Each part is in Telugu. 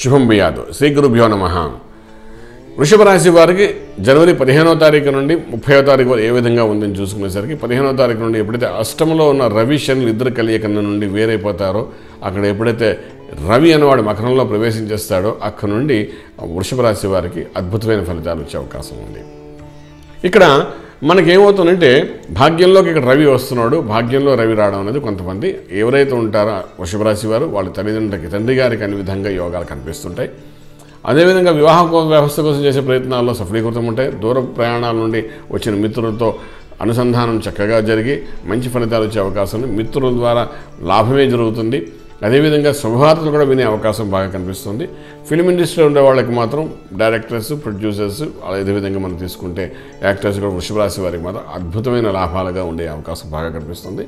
శుభం బియాదు శ్రీ గురుభ్యో నమ. వృషభ రాశి వారికి జనవరి పదిహేనో తారీఖు నుండి ముప్పైవ తారీఖు వరకు ఏ విధంగా ఉందని చూసుకునేసరికి పదిహేనో తారీఖు నుండి ఎప్పుడైతే అష్టంలో ఉన్న రవి శనులు ఇద్దరు కలియక నుండి వేరైపోతారో అక్కడ ఎప్పుడైతే రవి అనేవాడు మకరంలో ప్రవేశించేస్తాడో అక్కడ నుండి వృషభ రాశి వారికి అద్భుతమైన ఫలితాలు వచ్చే అవకాశం ఉంది. ఇక్కడ మనకేమవుతుందంటే భాగ్యంలోకి ఇక్కడ రవి వస్తున్నాడు భాగ్యంలో రవి రావడం అనేది కొంతమంది ఎవరైతే ఉంటారో వృషభరాశి వారు వాళ్ళ తల్లిదండ్రులకి తండ్రి గారికి అన్ని విధంగా యోగాలు కనిపిస్తుంటాయి. అదేవిధంగా వివాహ వ్యవస్థ కోసం చేసే ప్రయత్నాల్లో సఫలీకృతం ఉంటాయి. దూర ప్రయాణాల నుండి వచ్చిన మిత్రులతో అనుసంధానం చక్కగా జరిగి మంచి ఫలితాలు వచ్చే అవకాశం మిత్రుల ద్వారా లాభమే జరుగుతుంది. అదేవిధంగా శుభవార్తలు కూడా వినే అవకాశం బాగా కనిపిస్తుంది. ఫిలిం ఇండస్ట్రీలో ఉండే వాళ్ళకి మాత్రం డైరెక్టర్స్ ప్రొడ్యూసర్స్ అదేవిధంగా మనం తీసుకుంటే యాక్టర్స్ కూడా వృషభ రాశి వారికి మాత్రం అద్భుతమైన లాభాలుగా ఉండే అవకాశం బాగా కనిపిస్తుంది.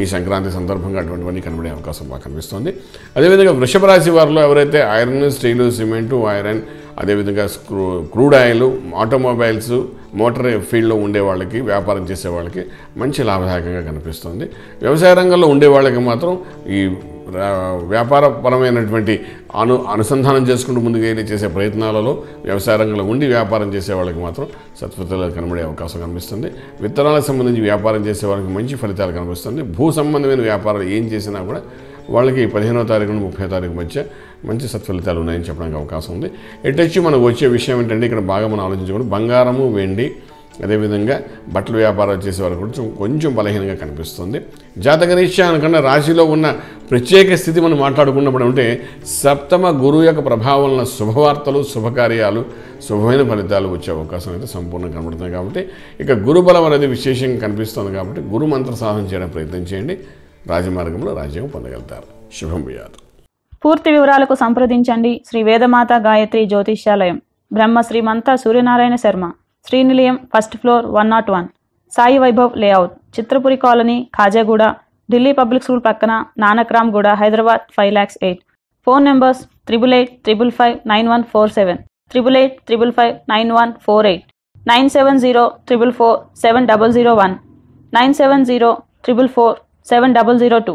ఈ సంక్రాంతి సందర్భంగా అటువంటివన్నీ కనబడే అవకాశం బాగా కనిపిస్తుంది. అదేవిధంగా వృషభ రాశి వారిలో ఎవరైతే ఐరన్ స్టీలు సిమెంటు ఐరన్ అదేవిధంగా screw crude oil automobiles motor ఫీల్డ్లో ఉండే వాళ్ళకి వ్యాపారం చేసే వాళ్ళకి మంచి లాభదాయకంగా కనిపిస్తుంది. వ్యవసాయ రంగంలో ఉండే వాళ్ళకి మాత్రం ఈ వ్యాపారపరమైనటువంటి అను అనుసంధానం చేసుకుంటూ ముందుకు వెళ్ళి చేసే ప్రయత్నాలలో వ్యవసాయ రంగంలో ఉండి వ్యాపారం చేసే వాళ్ళకి మాత్రం సత్ఫలితాలు కనబడే అవకాశం కనిపిస్తుంది. విత్తనాలకు సంబంధించి వ్యాపారం చేసే వాళ్ళకి మంచి ఫలితాలు కనిపిస్తుంది. భూ సంబంధమైన వ్యాపారాలు ఏం చేసినా కూడా వాళ్ళకి పదిహేనో తారీఖు నుండి ముప్పై తారీఖు మధ్య మంచి సత్ఫలితాలు ఉన్నాయని చెప్పడానికి అవకాశం ఉంది. ఎటొచ్చి మనకు వచ్చే విషయం ఏంటంటే ఇక్కడ బాగా మనం ఆలోచించుకోండి బంగారము వెండి అదేవిధంగా బట్టల వ్యాపారాలు చేసే వారికి కొంచెం కొంచెం బలహీనంగా కనిపిస్తుంది. జాతకరీత్యా అనుకున్న రాశిలో ఉన్న ప్రత్యేక స్థితి మనం మాట్లాడుకున్నప్పుడు అంటే సప్తమ గురువు యొక్క ప్రభావం వలన శుభవార్తలు శుభకార్యాలు శుభమైన ఫలితాలు వచ్చే అవకాశం అయితే సంపూర్ణంగా కనబడుతుంది కాబట్టి ఇక గురుబలం అనేది విశేషంగా కనిపిస్తుంది కాబట్టి గురు మంత్ర సాధన చేయడం ప్రయత్నం చేయండి. రాజమార్గంలో రాజ్యం పొందగలుగుతారు. శుభం బియాదు పూర్తి వివరాలకు సంప్రదించండి. శ్రీ వేదమాత గాయత్రి జ్యోతిష్యాలయం. Brahma Srimantha Suryanarayana Sharma. Srinilayam first floor one nought one. Sai Vaibhav layout. Chitrapuri colony Khajaguda. Delhi public school పక్కన Nanakramguda Hyderabad five lakhs eight. Phone numbers triple eight triple five nine one four seven. Triple eight triple five nine one four eight. Nine seven zero triple four seven double zero one. Nine seven zero triple four seven double zero two.